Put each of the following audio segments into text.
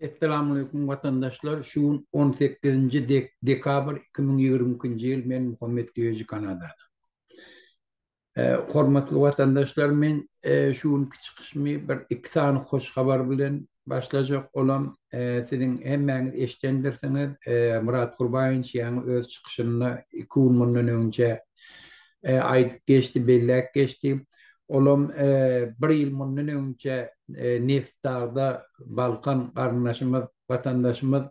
Essalamualeýkum watandaşlar şu gün on sekizinji dekabr iki müň ýigrimi ikinji ýyl men Muhammet Geýeji Kanadadan hormatly watandaşlar men şu günki çykyşymy bir iki sany hoş habar bilen başlajak olam siziň hemmäňiz eşdendirsiňiz Myrat Gurbaýewiç ýaňy öz çykyşynda iki gün mundan önje aýdyp geçdi, belläp geçdi. Olam bir ýyl mundan öňünçä Nebit dagda Balkan garyndaşymyz, watandaşymyz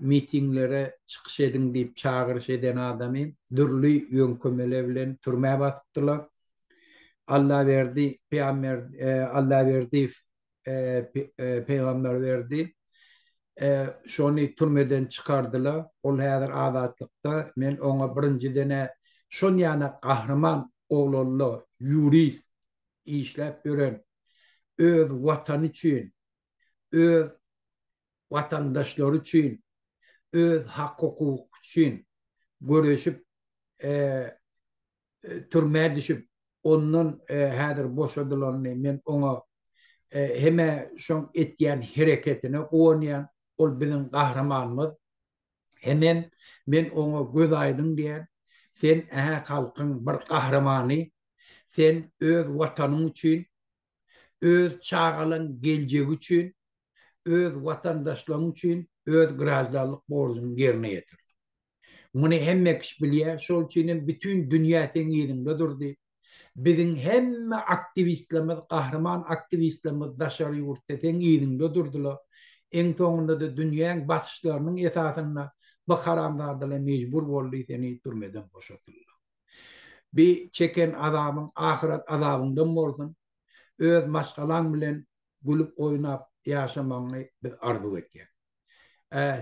mitinglere çykyş ediň diýip çagyryş eden adamy dürli ýöňkemeler bilen türmä basypdylar. Allaberdi Pygamber Allaberdiýew Peýgamber berdi. Şony türmeden çykardylar. Ol häzir azatlykda. Men oňa birinjidene şon ýana gahryman oglalla ýurist işläp ýören öz watany üçin, öz watandaşlary üçin, öz hak-hukuky üçin göreşip türmä düşüp, ondan häzir boşadylanyny men oňa heme şoň etýän hereketine guwanýan, ol biziň gahrymanymyz. Hemem men oňa göz aýdyň diýen, sen ähli halkyň bir gahrymany, sen öz watanyň üçin, öz çagalaň geljegi üçin, öz watandaşlaň üçin öz graždanlyk borjuňy ýerine ýetirdiň. Muny hemme kişi bilýär, şol üçin hem bütin dünýä seň yzyňda durdy. Biziň hemme aktiwistlerimiz, gahryman aktiwistlerimiz daşary ýurtda seň yzyňda durdylar. Iň soňunda-da dünýäň basyşlarynyň esasynda bu haramzadalar mejbur boldy seni türmeden boşatdylar. Bi çeken azabyň ahyret azabyňdan bolsun. Öz maşgalaň bilen gülüp-oýnap ýaşamagyňy biz arzuw etýäs.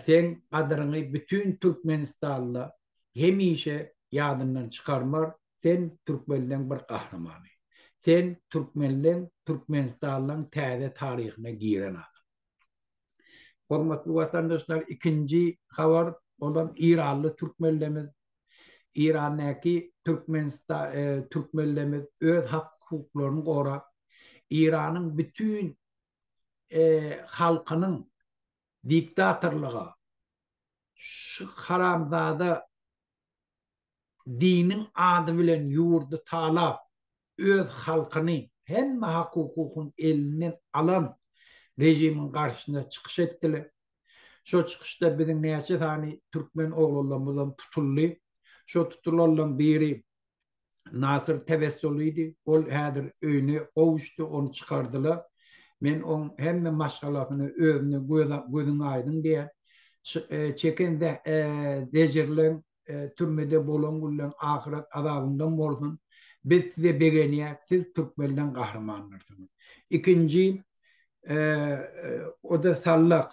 seň gadyryňy bütün Türkmenistanla hemişe ýadyndan çykarmar sen Türkmenleň bir gahrymany sen Türkmenleň Türkmenistanlaň täze taryhyna giren adam. Hormatly watandaşlar ikinji habar olam Iranly Türkmenlemiz Irandaki Türkmenistan Türkmenlemiz öz hak hukuklaryny gorap Iranyň bütün halkynyň diktatorlyga şu haramzada diniň ady bilen ýurdy talap, öz halkyny hemme hak-hukukyn elinden alan režimiň garşysyna çykyş etdiler. Şo çykyşda biziň näçe sany türkmen oglanlarymyzam tutuldy. Şo tutulanlaryň biri Nasyr tebessulydy. Ol häzir öýüne gowuşdy, ony çykardylar. Men oň hemme maşgalasyny özüne gözüň aýdyň diýen, çeken zejirleň, türmede bolan günleň ahyret azabyňdan bolsun. Biz size begenýäs, siz türkmenleň gahrymanlarsyňyz. Ikinji, o-da sallak.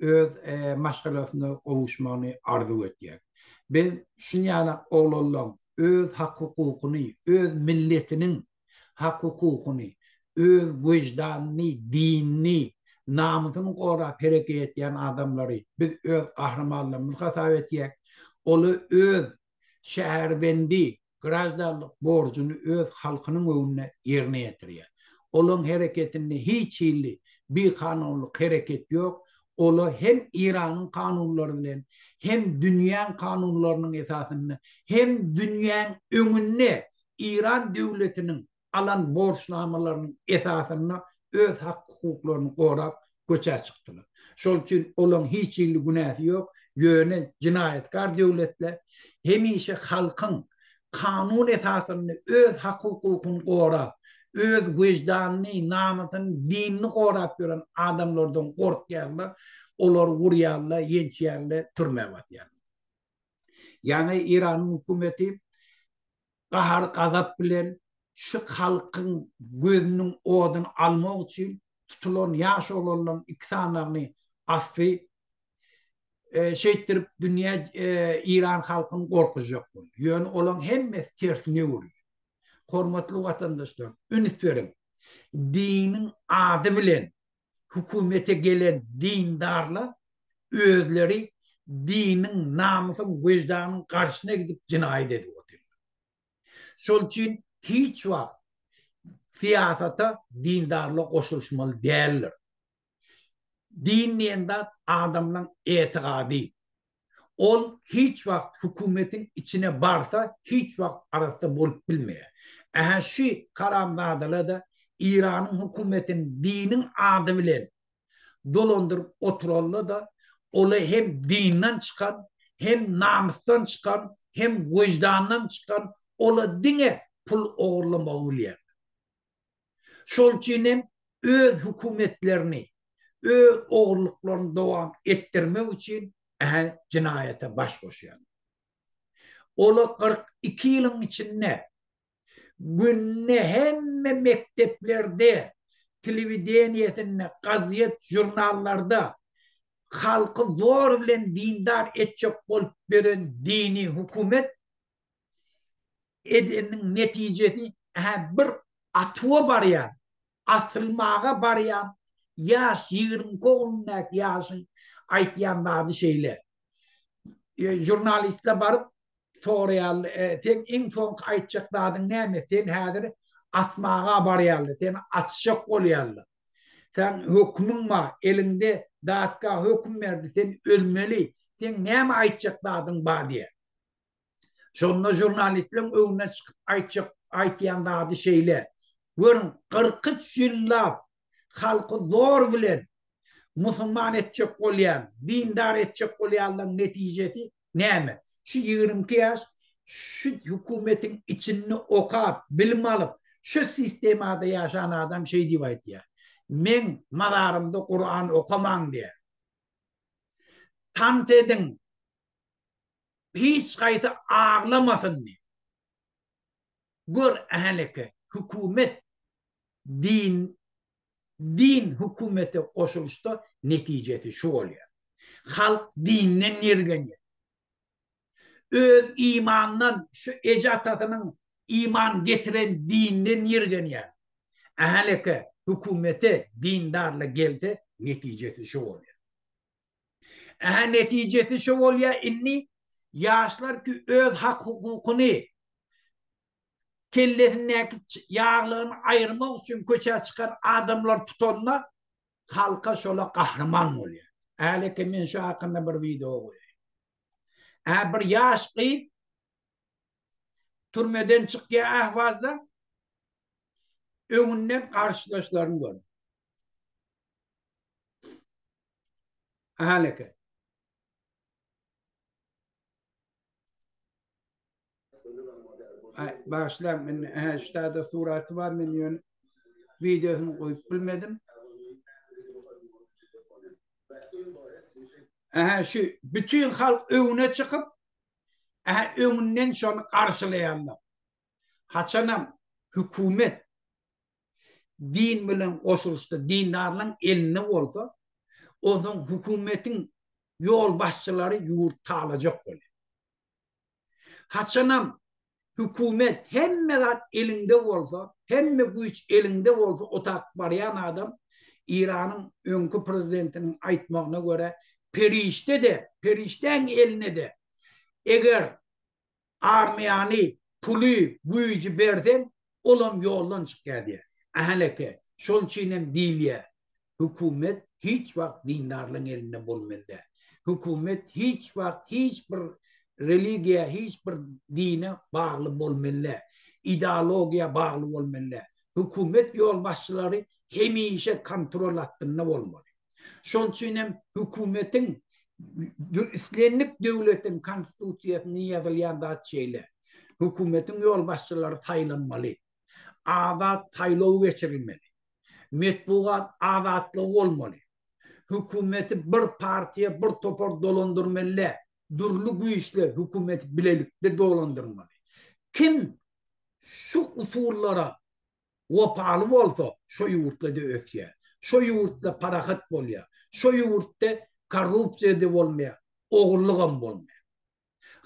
öz maşgalasyna gowuşmagyny arzuw edýär. Biz şunýana oglanlaň öz hak-hukukyny, öz milletiniň hak-hukukyny, öz wejdanyny, dinini, namysyny gorap hereket etýän adamlary biz öz gahrymanlarymyz hasap etýäk. Ola öz şäherbendi graždanlyk borjuny öz halkynyň öňünde ýerine ýetirýär. Olaň hereketinde hiç hilli bikanunlyk hereket ýok, ola hem Iranyň kanunlary bilen, hem dünýäň kanunlarynyň esasynda, hem dünýäň öňünde Iran döwletiniň alan borçnamalarynyň esasynda öz hak-hukuklaryny gorap göçä çykdylar. Şol üçin olaryň hiç hili günäsi ýok, ýöne jenaýatkar döwletler hemişe halkyň kanun esasynda öz hak-hukukyny gorap, öz weždanyny, namysyny, dinini gorap ýören adamlardan gorkýarlar, olary urýarlar, ýençýärler, türmä basýarlar. Ýaňy Iranyň hökümeti Gahar-gazap bilen şu halkyň gözüniň oduny almak üçin tutulan ýaş oglanlaryň iki sanagyny asdy. Şeýtdirip dünýä Iran halkyny gorkuzjak boldy. Ýöne olaň hemmesi tersine öwrüldi. Hormatly watandaşlar, üns beriň! Diniň ady bilen hökümete gelen dindarlar özleri diniň, namysyň, weždanyň garşyna gidip jenaýat edip otyrlar. Şol üçin hiç wagt syýasata dindarlar goşulyşmaly däldir. Din diýen zat adamlaň etigady. Ol hiç wagt hökümetiň içine barsa hiç wagt arassa bolup bilmeýär. Ähä şu haramzadalarda Iranyň hökümetini diniň ady bilen dolandyryp oturanlarda ola hem dindan çykan hem namysdan çykan hem wyjdandan çykan ola diňe pul ogurlamagy bilýärler. Şol üçin hem öz hökümetlerini öz ogurlyklaryny dowam etdirmek üçin ähli jenaýata baş goşýarlar. Olar kyrk iki ýylyň içinde günde hemme mekdeplerde, telewideniýesinde, gazet, žurnallarda halky zor bilen dindar etjek bolup ýören dini hökümet edeniniň netijesi hä bir atuwa barýan, asylmaga barýan ýaş ýigrimi iki ogrundäki ýaşyň aýtýan zady şeýle. Žurnaliste baryp soraýar, Seň iň soňky aýtjak zadyň näme? Sen häzir asmaga barýarly, seni asjak bolýarly. Sen hökümiň bar, eliňde datga höküm berdi, sen ölmeli. Seň näme aýtjak zadyň bar diýýär. Şonda žurnalistleriň öňüne çykyp aýtjak aýtýan zady şeýle, Görüň, kyrk üç ýyllap halky zor bilen musulman etjek bolýan, dindar etjek bolýanlaryň netijesi näme? Şu ýigrimi iki ýaş şu hökümetiň içinde okap, bilim alyp, şu sistemada ýaşan adam şeý diýip aýdýar, Meň mazarymda Kuran okamaň diýýär. Tans ediň, Hiç gaýsy aglamasyn diýip. Gör häleki hökümet din din hökümete goşulyşsa netijesi şu bolýar. Halk dinden ýergenýär. Öz imandan şu eje atasynyň iman getiren dinden ýergenýär. Häleki hökümete dindarly gelse netijesi şu bolýar. Ähä netijesi şo bolýa inni ýaşlar ki öz hak hukukyny kellesindäki ýaglygyny aýyrmak üçin köçä çykan adamlar tutanda halka şola gahryman bolýa. Äleke men şo hakynda bir wideo goýaýyn. Ä bir ýaş gyz türmeden çykýa ähwazda öňünden garşydaşlaryny görüp. Ahaleke. Bağışlan, men hä ştada suraty bar, men ýöne wideosyny goýup bilmedim. Aha şu bütün halk öňüne çykyp, aha öňünden şony garşylaýanlar. Haçanam hökümet din bilen goşulyşda dindarlaryň elinde bolsa, onsoň hökümetiň ýolbaşçylary ýurt talajak bolýar. Haçanam hökümet hemme zat elinde bolsa, hemme güýç elinde bolsa otap barýan adam Iranyň öňki prezidentiniň aýtmagyna görä perişde-de, perişdäň eline-de eger Armiýany, puly, güýji berseň, olam ýoldan çykýar diýýär. Ahaneke, şonuň üçin hem diýilýär, Hökümet hiç wagt dindarlaryň elinde bolmaly däl. Hökümet hiç wagt hiç bir religiýa, hiç bir dine bagly bolmaly däl. Ideologiýa bagly bolmaly däl. Hökümet ýolbaşçylary hemişe kontrol astynda bolmaly. Şol üçin hem hökümetiň islendik döwletiň konstitusiýasynda ýazylýan zat şeýle. Hökümetiň ýolbaşçylary saýlanmaly. Azat saýlaw geçirilmeli. Metbugat azatlygy bolmaly. Hökümeti bir partiýa, bir topar dolandyrmaly däl. Dürli güýçler hökümeti bilelikde dolandyrmaly. Kim şu usullara Wepaly bolsa, şo ýurtda-da ösýär. Şo ýurtda parahat bolýar. Şo ýurtda korrupsiýa-da bolmaýar, ogurlygam bolmaýar.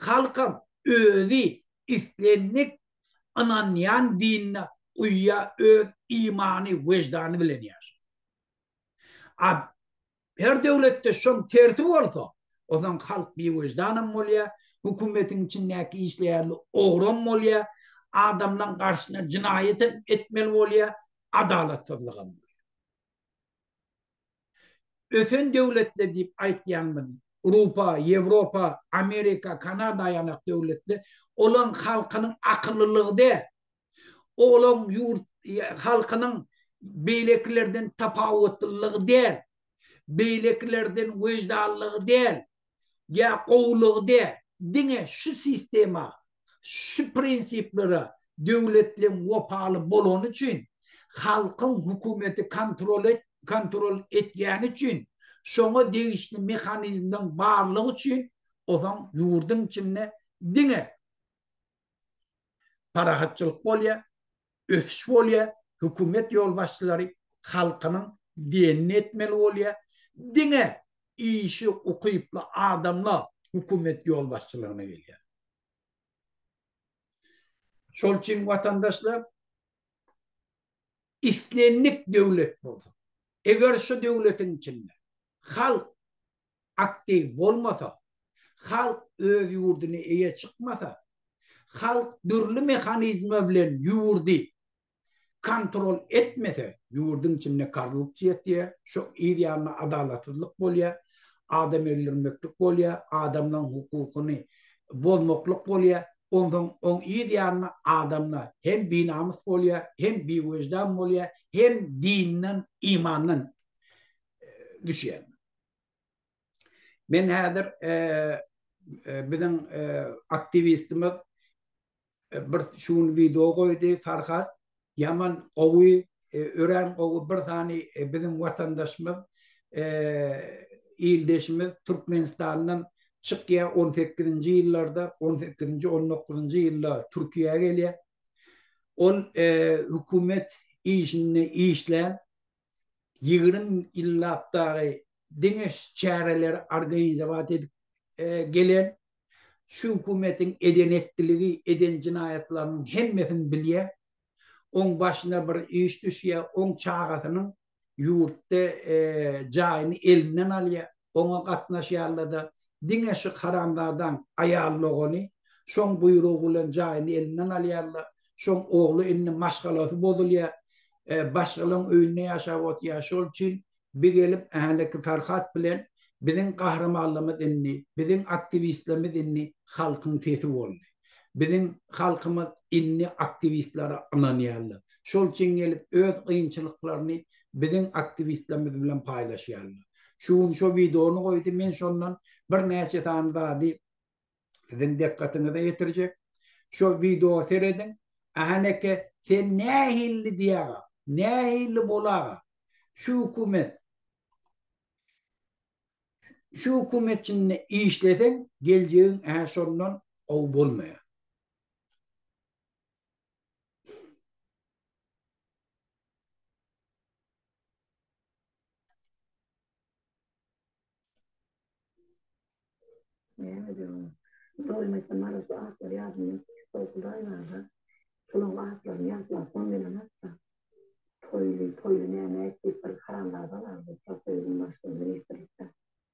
Halkam özi islendik ynanýan dinine uýýar, öz imany, wejdany bilen ýaşaýar. A Her döwletde şoň tersi bolsa, o zaman halk biwejdanam bolýa, hökümetiň içindäki işleýärli ogrum bolýa, adamlaň garşyna jynaýat hem etmeli bolýa, adalatsyzlygam bolýa. Ösen döwletler diýip aýtýanymyz, Urupa, Ýewropa, Amerika, Kanada ýanak döwletler, olaň halkynyň akyllylygy däl, Olaň ýurt halkynyň beýlekilerden tapawutlylygy däl, beýlekilerden weždanlygy däl ýa gowulygy däl, diňe şu sistema, şu prinsiplere döwletleň wepaly bolany üçin, halkyň hökümeti kontrol etýäni üçin, şoňa degişli mehanizmleriň barlygy üçin, olaň ýurduň içinde diňe Parahatçylyk bolýar, ösüş bolýar, hökümet ýolbaşçylary halkynyň diýenini etmeli bolýar, diňe işi ukyply adamlar hökümet ýolbaşçylygyna gelýär. Şol üçin watandaşlar islendik döwlet bolsa, eger şu döwletiň içinde halk aktiw bolmasa, halk öz ýurduny eýe çykmasa, halk dürli mehanizmler bilen ýurdy kontrol etmese, ýurduň içinde korrupsiýa ösýär, şu yz ýanyna adalatsyzlyk bolýar, adam öldürmeklik bolýar, adamlaryň hukukyny bozmaklyk bolýar, onsoň oň yz ýanyna adamlar hem binamys bolýar, hem biweždan bolýar, hem dinden, imandan düşýär. Men häzir biziň aktiwistimiz bir şu gün wideo goýdy Farhat ýaman gowy örän gowy bir sany biziň watandaşymyz ildeşimiz Türkmenistandan çykýar 18-nji ýyllarda 18-nji 19-njy ýylda Türkiýä gelýär ol hökümet işinde işlän ýigrimi ýyllap dagy diňe ş çäreleri organizowat edip gelen, şu hökümetiň eden-etdiligi, eden jinaýatlarynyň hemmesini bilýär. Oň başyna bir iş düşýär, oň çagasynyň ýurtda jaýyny elinden alýar. oňa gatnaşýarlarda diňe şu haramzadaň aýal dogany şoň buýrugy bilen jaýyny elinden alýarlar şoň ogly indi maşgalasy bozulýar başgalaň öýünde ýaşap otýar şol üçin bi gelip häleki Ferhat bilen biziň gahramanlymyz indi biziň aktiwistlimiz indi halkyň sesi boldy biziň halkymyz indi aktiwistlere ynanýarlar şol üçin gelip öz gynçylyklaryny biziň aktiwistlerimiz bilen paýlaşýarlar. Şu gün şo wideony goýdy, men şondan birnäçe sany zady siziň dykgatyňyza ýetirjek. Şo wideony serediň. Ahaneke, sen nähilli diýäga, nähilli bolaga, şu hökümet, şu hökümet içinde işleseň, geljegiň ä şondan gowy bolmaýar. Doýmaýsa Maryşy atlary ýadyndan çykyp sowsudaýmanda, şolaň atlaryny ýatlap soň gelen atda Toýly, Toýly näme diýip bir haramzada bardy, Toýlyň başlygyny eşitdiripdir.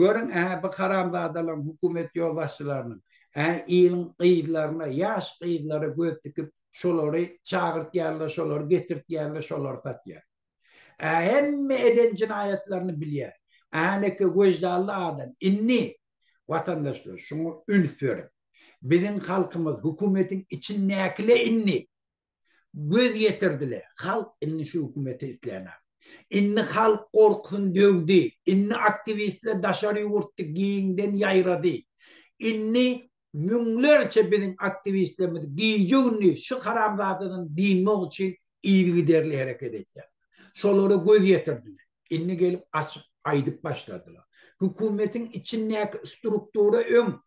Görüň, ä, bu haramzadalaryň, hökümet ýolbaşçylarynyň, ä, iliň gyzlaryna, ýaş gyzlara göz tikip, şolary çagyrtýarlar, şolary getirtýärler, şolary satýar. Ä, hemme eden jinaýatlaryny bilýär. Äneke weždanly adam. Indi, watandaşlar, şuňa üns beriň. Biziň halkymyz, hökümetiň içindäki-le indi göz ýetirdiler. Halk indi şu hökümeti islänok. Indi halk gorkusyny döwdi. Indi aktiwistler daşary ýurtda giňden ýaýrady. Indi müňlerçe biziň aktiwistlerimiz gije-gündiz şu haramzadadan dynmak üçin yzygiderli hereket edýärler. Şolara göz ýetirdiler. indi gelip açyk aýdyp başladylar. Hökümetiň içindäki struktura öň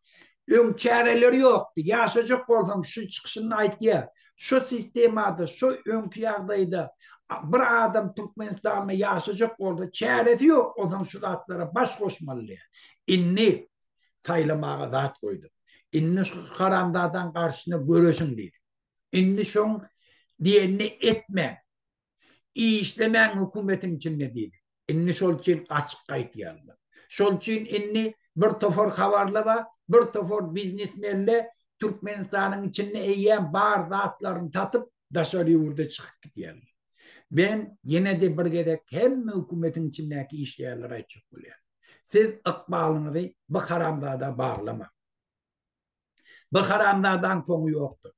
öň çäreleri ýokdy. Ýaşajak bolsaň şu çykyşynda aýtýar. Şu sistemada, şu öňki ýagdaýda bir adam Türkmenistanda ýaşajak bolsa çäresi ýok, o soň şu zatlara baş goşmaly diýýär. Indi saýlamaga zat goýduk. Indi şu haramzadaň garşysyna göreşiň diýdik. Indi şoň diýenini etmäň. Işlemäň hökümetiň içinde diýdi. Indi şol üçin gaçyp gaýtýarlar. Şol üçin indi bir topar habarly bar, bir topar biznesmenle Türkmenistanyň içinde eýýäm bar zatlaryny satyp daşary ýurda çykyp gidýärler. Men ýene-de bir gezek hemme hökümetiň içindäki işleýärlere aýtjak bolýan. Siz ykbalyňyzy bu haramzada baglamaň. Bu haramzadaň soňy ýokdur.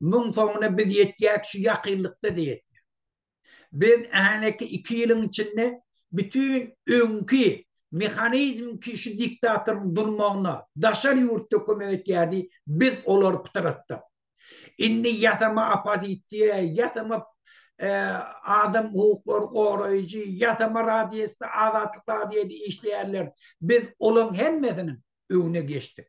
Muň soňuna biz ýetýäk şu ýakynlykda-da ýetýäk. Biz häneki iki ýylyň içinde bütin öňki mehanizm ki şu diktatoryň durmagyna daşary ýurtda kömek etýärdi, biz olary pytratdyk. Indi ýasama oppozisiýa, ýasama adam hukuklary goraýjy, ýasama radiýasda Azatlyk radiýada işleýärler. Biz olaň hemmesiniň öňüne geçdik.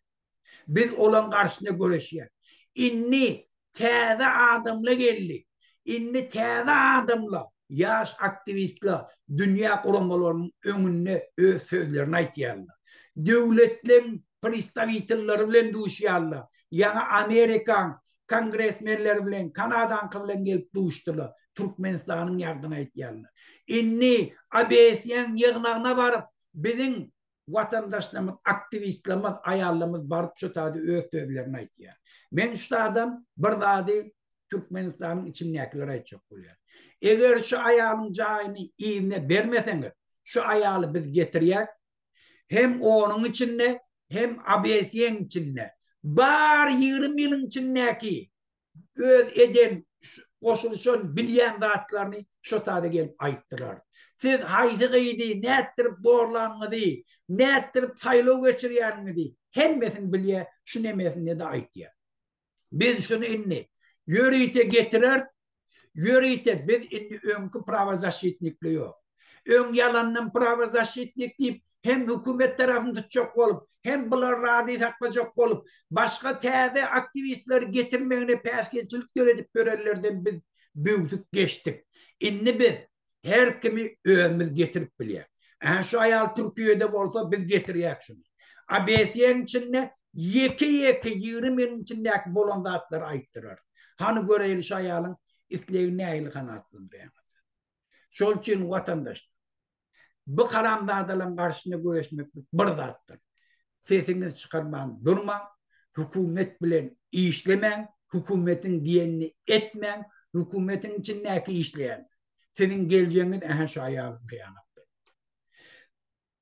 Biz olaň garşyna göreşýäs. Indi täze adamla geldi. Indi täze adamla, ýaş aktiwistla dünýä guramalarynyň öňünde öz sözlerini aýtýarlar. Döwletleň pristawitelleri bilen duşýarlar. Ýaňy Amerikaň kongresmenleri bilen, Kanadaňky bilen gelip duşdylar. Türkmenistanyň ýagdyny aýtýarlar. Indi ABS-yň ýygnagyna baryp, biziň watandaşlarymyz, aktiwistlerimiz, aýallarymyz baryp şu zady öz sözlerini aýdýar. Men şu zadan bir zady Türkmenistanyň içindäkilere aýtjak bolýan. Eger şu aýalyň jaýyny yzyna bermeseňiz, şu aýaly biz getirýäs, hem onuň içinde, hem ABS-iň içinde, bar ýigrimi ýylyň içindäki öz eden goşulyşan bilýän zatlaryny şo sada gelip aýtdylar. Siz haýsy gyzy nätdirip zorlanyňyzy, nätdirip saýlaw geçirýäniňizi hemmesini bilýä, şu nemesinde-de aýtýa. Biz şuny indi ýörite getirer, ýörite biz indi öňki prawozaşitnikli ýok. Öň ýalandan prawozaşitnik diýip hem hökümet tarapyny tutjak bolup, hem bulary razy saklajak bolup, başga täze aktiwistleri getirmegine päsgelçilik döredip ýörenlerden biz böwsüp geçdik. Indi biz her kimi özümiz getirip bilýäs. Ä-hä şu aýal Türkiýede bolsa biz getirýäs şuny. Abesiýaň içinde ýeke-ýeke ýigrimi günüň içindäki bolan zatlary aýtdyrarys. Hany göräýeli şu aýalyň islegi nähili kanagatlandyrýaňyz. Şol üçin watandaş bu haramzadalaryň garşyna göreşmeklik bir zatdyr. Sesiňizi çykarman durmaň, hökümet bilen işlemäň, hökümetiň diýenini etmäň, hökümetiň içindäki işleýändir. Siziň geljegiňiz ähä şu aýalyň hyýanatdyr.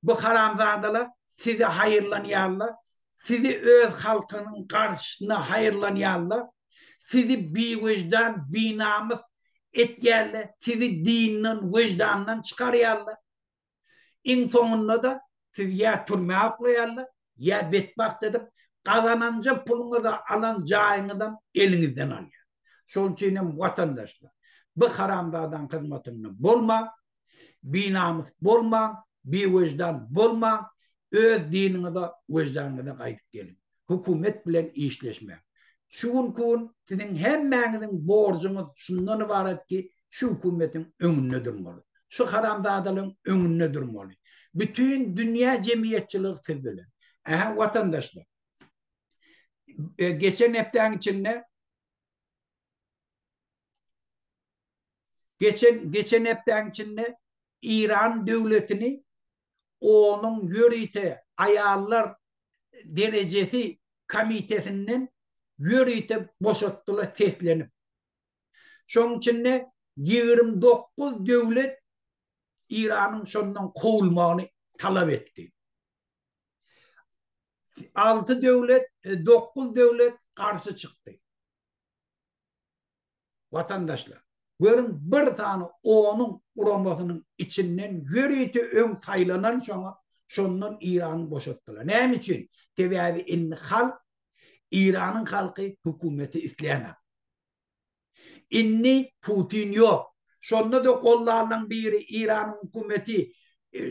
Bu haramzadalar size haýyrlanýarlar, sizi öz halkynyň garşysyna haýyrlanýarlar, sizi biwüždan, binamys etýärler, sizi dinden, wyždandan çykarýarlar. Iň soňunda-da sizi ýa türmä oklaýarlar, ýa betbagt edip, gazananja puluňyzy alan jaýyňyzam eliňizden alýarlar. Şonuň üçin hem watandaşlar, bu haramzadaň hyzmatynda bolmaň, Binamys bolmaň, biwejdan bolmaň, öz diniňize, wejdanyňyza gaýdyp geliň. Hökümet bilen işleşmäň. Şu günki gün siziň hemmäňiziň borjuňyz şundan ybarat ki, şu hökümetiň öňünde durmaly. Şu haramzadalaryň öňünde durmaly. Bütin dünýä jemgyýetçiligi siz bilen. Ähä watandaşlar. Geçen hepdäň içinde Geçen geçen hepdäň içinde Iran döwletini onuň ýörite aýallar derejesi komitetinden ýörite boşatdylar seslenip. Şoň içinde ýigrimi dokuz döwlet Iranyň şondan kowulmagyny talap etdi. Alty döwlet, e, dokuz döwlet garşy çykdy. Watandaşlar, görüň bir sany onuň guramasynyň içinden ýörite öň saýlanansoň-a şondan Irany boşatdylar. Näme üçin? Sebäbi indi halk, Iranyň halky hökümeti islänok. Indi Putin ýok. Şonda-da gollarlaň biri Iranyň hökümeti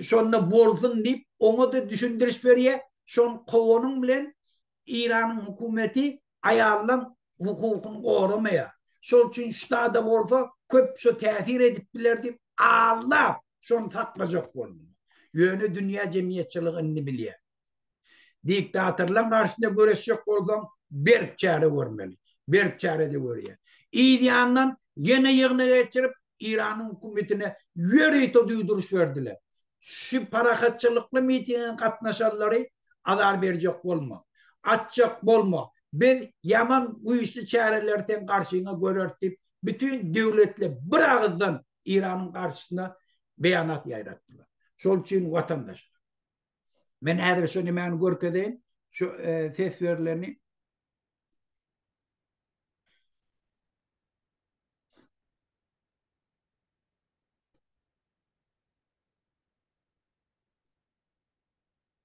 şonda bolsun diýip, oňa-da düşündiriş berýär, şony kowanyň bilen Eýranyň hökümeti aýallaň hukukyny goramaýar. Şol üçin ştada bolsa köp şo täsir edip biler diýip allap şony saklajak boldy. Ýöne dünýä jemgyýetçiligi indi bilýär. Diktatorlaň garşyda göreşjek bolsaň berk çäre görmeli. Berk çärede görýär. Yz ýandan ýene ýygnak eçirip Eýranyň hökümetine ýörite duýduryş berdiler. şu parahatçylykly mitinge gatnaşanlary azar berjek bolma, atjak bolma, biz ýaman güýçli çäreleri seň garşyňa göreris diýip, bütin döwletli bir agyzdan Eýranyň garşysyna beýanat ýaýratdylar. Şol üçin watandaşlar, men häzir şu nämäni görkezeýin, şu ses berileni.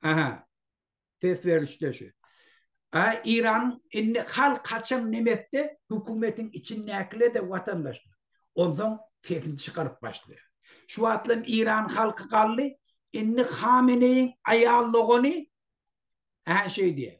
Aha. Ses berişde şu. A İran indi halk haçan nemetse hökümetin içindäkile de watandaş. Ondan sesini çykaryp başlaýar. Şu wagtlam İran halky galdy. Indi Hameneýiň aýal dogany Aha şeý diýär.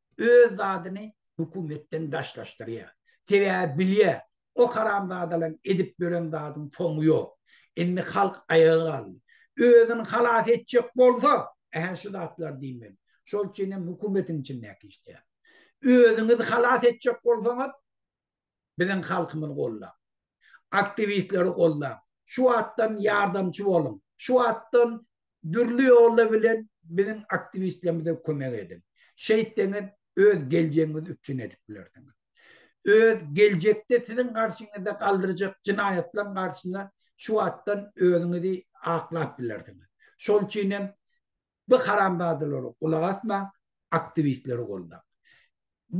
öz zadyny hökümetden daşlaşdyrýar. Sebäbi bilýär, o haramzadalaryň edip ýören zadyň soňy ýok. Indi halk aýaga galdy. Özüni halas etjek bolsa, ähä şu zatlary diýmeli. Şol üçin hem hökümetiň içindäki işleýär. Özüňizi halas etjek bolsaňyz, Biziň halkymyzy gollaň. Aktiwistleri gollaň. Şu atdan ýardamçy boluň. Şu atdan dürli ýolla bilen biziň aktiwistlerimize kömek ediň. Şeýtseňiz öz geljegiňizi üpjün edip bilersiňiz. Öz geljekde siziň garşyňyzda galdyrjak jenaýatlaryň garşyna şu atdan özüňizi aklap bilersiňiz. Şol üçin hem Bu haramzadalara gulak asmaň, aktiwistleri goldaň.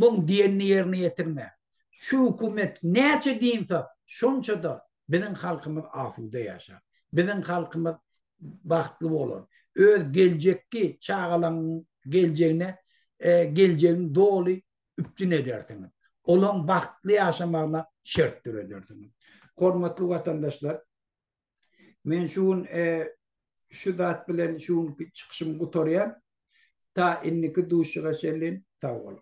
Muň diýenini ýerine ýetirmäň. Şu hökümet näçe dynsa, şonça-da biziň halkymyz asuda ýaşar. Biziň halkymyz bagtly bolar. Öz geljekki çagalaňyň geljegine geljegiň doly üpjün edersiňiz. Olaň bagtly ýaşamagyna şert döredersiňiz. Hormatly watandaşlar, Men şu gün şu zat bilen şu günki çykyşymy gutarýan. Ta indiki duşuşyga çenli sag boluň.